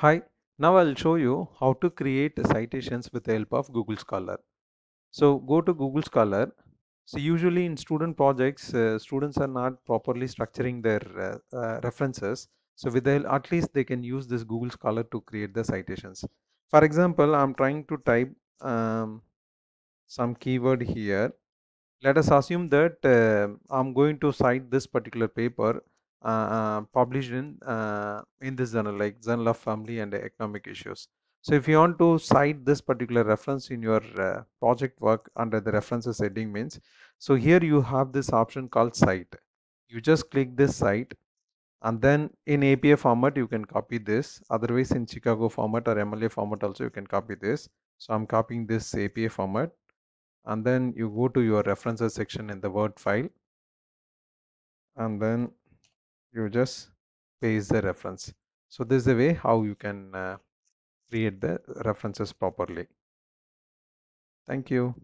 Hi, now I'll show you how to create citations with the help of Google Scholar. So go to Google Scholar. So usually in student projects, uh, students are not properly structuring their uh, uh, references. So with the, at least they can use this Google Scholar to create the citations. For example, I'm trying to type um, some keyword here. Let us assume that uh, I'm going to cite this particular paper published in uh, in this journal like journal of family and economic issues. So if you want to cite this particular reference in your uh, project work under the references heading means so here you have this option called cite. You just click this cite and then in APA format you can copy this. Otherwise in Chicago format or MLA format also you can copy this. So I'm copying this APA format and then you go to your references section in the word file and then you just paste the reference. So this is the way how you can uh, create the references properly. Thank you